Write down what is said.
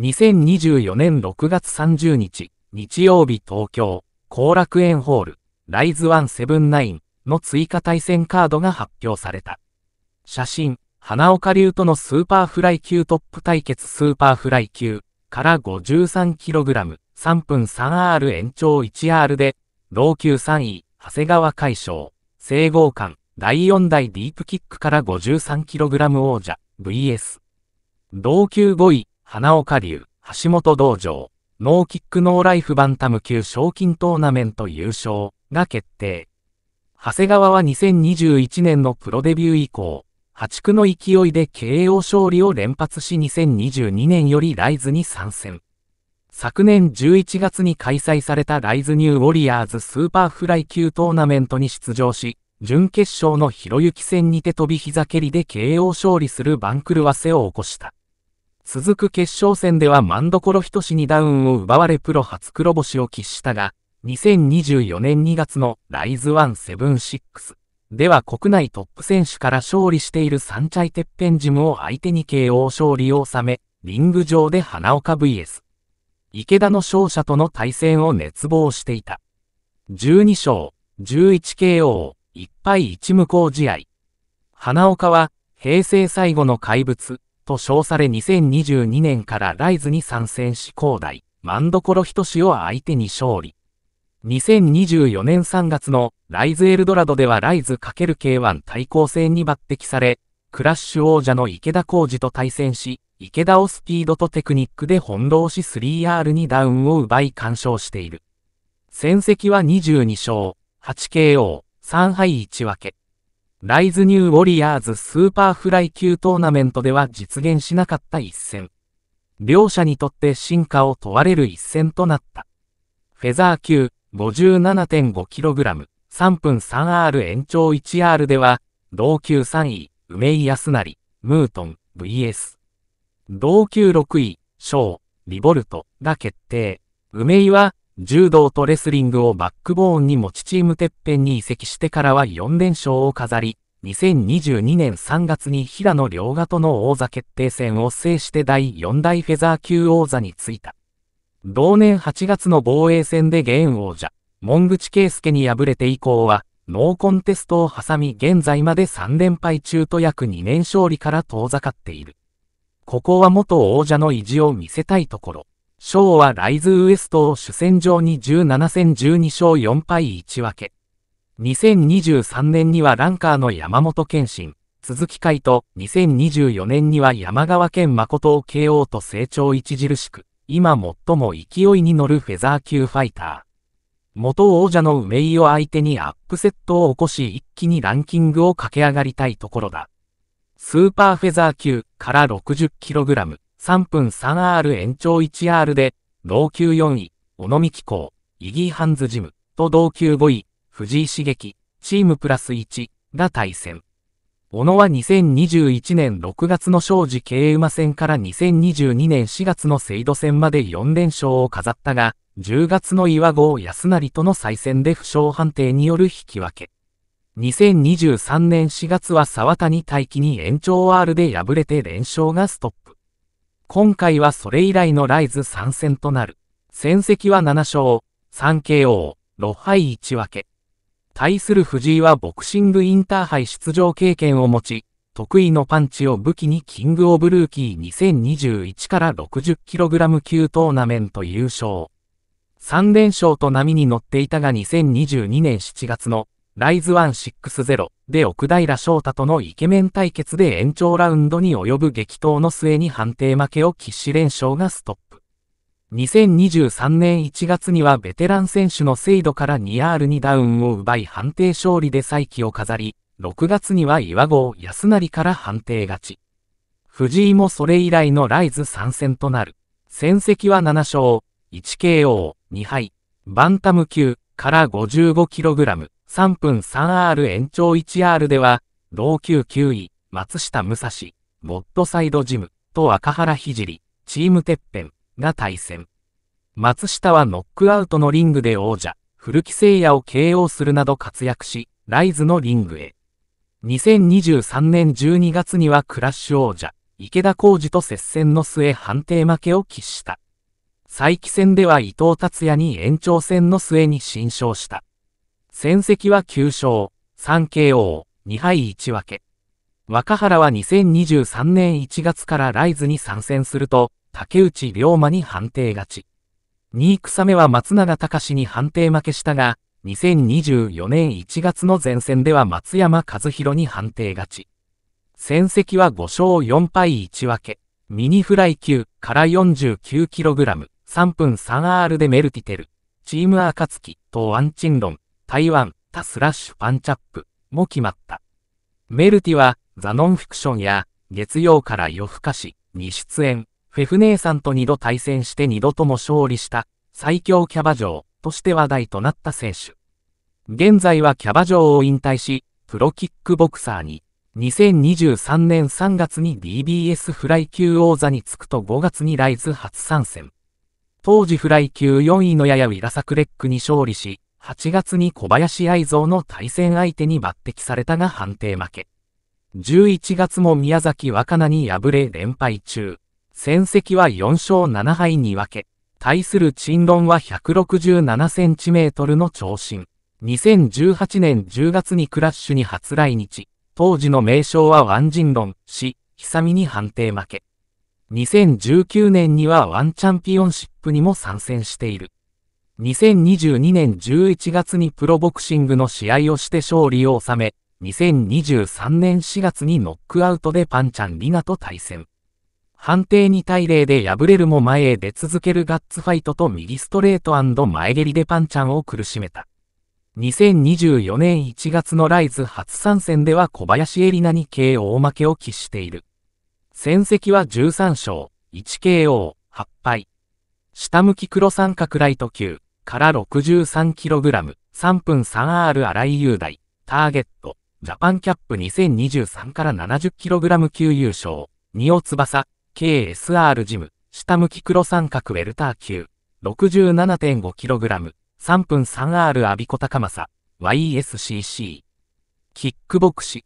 2024年6月30日、日曜日東京、後楽園ホール、 RISE 179の追加対戦カードが発表された。写真、花岡竜とのスーパーフライ級トップ対決スーパーフライ級から 53kg、3分 3R 延長 1R で、同級3位、長谷川海翔、誠剛館、第4代 DEEP KICK から 53kg 王者、VS。同級5位、花岡竜、橋本道場、 NO KICK NO LIFE バンタム級賞金トーナメント優勝が決定。長谷川は2021年のプロデビュー以降、破竹の勢いで KO 勝利を連発し2022年より RISE に参戦。昨年11月に開催された RISE NEW WARRIORS スーパーフライ級トーナメントに出場し、準決勝のひろゆき戦にて飛び膝蹴りで KO 勝利する番狂わせを起こした。続く決勝戦ではマンドコロ人志にダウンを奪われプロ初黒星を喫したが、2024年2月のライズ176では国内トップ選手から勝利しているサンチャイテッペンジムを相手に KO 勝利を収め、リング上で花岡 VS。池田の勝者との対戦を熱望していた。12勝、11KO、1敗1無効試合。花岡は、平成最後の怪物、と称され2022年からライズに参戦し高大、マンドコロ人志を相手に勝利。2024年3月のライズエルドラドではライズ ×K1 対抗戦に抜擢され、クラッシュ王者の池田浩二と対戦し、池田をスピードとテクニックで翻弄し 3R にダウンを奪い干渉している。戦績は22勝、8KO、3敗1分け。 RISE NEW WARRIORS スーパーフライ級トーナメントでは実現しなかった一戦。両者にとって進化を問われる一戦となった。フェザー級、57.5kg、3分 3R 延長 1R では、同級3位、梅井泰成、ムートン、VS。同級6位、翔、REVOLT が決定。梅井は、柔道とレスリングをバックボーンに持ちチームてっぺんに移籍してからは4連勝を飾り、2022年3月に平野良賀との王座決定戦を制して第4代フェザー級王座についた。同年8月の防衛戦で現王者、門口圭介に敗れて以降は、ノーコンテストを挟み現在まで3連敗中と約2年勝利から遠ざかっている。ここは元王者の意地を見せたいところ。ショーはライズウエストを主戦場に17戦12勝4敗1分け。2023年にはランカーの山本健信、鈴木海と2024年には山川県誠を KO と成長著しく、今最も勢いに乗るフェザー級ファイター。元王者の梅井を相手にアップセットを起こし一気にランキングを駆け上がりたいところだ。スーパーフェザー級から 60kg、3分 3R 延長 1R で、同級4位、尾道機構、イギーハンズジムと同級5位、藤井茂樹、チームプラス1が対戦。小野は2021年6月の庄司経馬戦から2022年4月のセイド戦まで4連勝を飾ったが、10月の岩合安成との再戦で負傷判定による引き分け。2023年4月は沢谷大輝に延長 R で敗れて連勝がストップ。今回はそれ以来のライズ参戦となる。戦績は7勝、3KO、6敗1分け。対する藤井はボクシングインターハイ出場経験を持ち、得意のパンチを武器にキングオブルーキー2021から 60kg 級トーナメント優勝。3連勝と波に乗っていたが2022年7月のライズ160で奥平翔太とのイケメン対決で延長ラウンドに及ぶ激闘の末に判定負けを喫し連勝がストップ。2023年1月にはベテラン選手の精度から 2R にダウンを奪い判定勝利で再起を飾り、6月には岩合安成から判定勝ち。藤井もそれ以来のライズ参戦となる。戦績は7勝、1KO、2敗。バンタム級から 55kg、3分 3R 延長 1R では、同級9位、松下武蔵、ボットサイドジムと赤原聖、チームてっぺん。が対戦。松下はノックアウトのリングで王者、古木聖也を KO するなど活躍し、ライズのリングへ。2023年12月にはクラッシュ王者、池田浩二と接戦の末判定負けを喫した。再起戦では伊藤達也に延長戦の末に新勝した。戦績は9勝、3 KO、2敗1分け。若原は2023年1月からライズに参戦すると、竹内龍馬に判定勝ち。2位草目は松永隆に判定負けしたが、2024年1月の前線では松山和弘に判定勝ち。戦績は5勝4敗1分け。ミニフライ級から 49kg、3分 3R でメルティテル。チームアカツキとワンチンロン、台湾、タスラッシュパンチャップも決まった。メルティは、ザ・ノンフィクションや、月曜から夜更かしに出演、フェフ姉さんと2度対戦して2度とも勝利した最強キャバ嬢として話題となった選手。現在はキャバ嬢を引退し、プロキックボクサーに、2023年3月に DBS フライ級王座につくと5月にライズ初参戦。当時フライ級4位のややウィラサクレックに勝利し、8月に小林愛蔵の対戦相手に抜擢されたが判定負け。11月も宮崎若菜に敗れ連敗中。戦績は4勝7敗に分け、対する陳論は167センチメートルの長身。2018年10月にクラッシュに初来日、当時の名称はワンジンロン、し、久々に判定負け。2019年にはワンチャンピオンシップにも参戦している。2022年11月にプロボクシングの試合をして勝利を収め、2023年4月にノックアウトでパンチャンリナと対戦。判定2対0で敗れるも前へ出続けるガッツファイトと右ストレート前蹴りでパンチャンを苦しめた。2024年1月のライズ初参戦では小林エリナに KO 負けを喫している。戦績は13勝、1KO、8敗。下向き黒三角ライト級、から 63kg、3分 3R 荒井雄大、ターゲット、ジャパンキャップ2023から 70kg 級優勝、二尾翼、KSR ジム、下向き黒三角ウェルター級、67.5kg、3分 3R アビコタカマサ、YSCC。キックボクシ、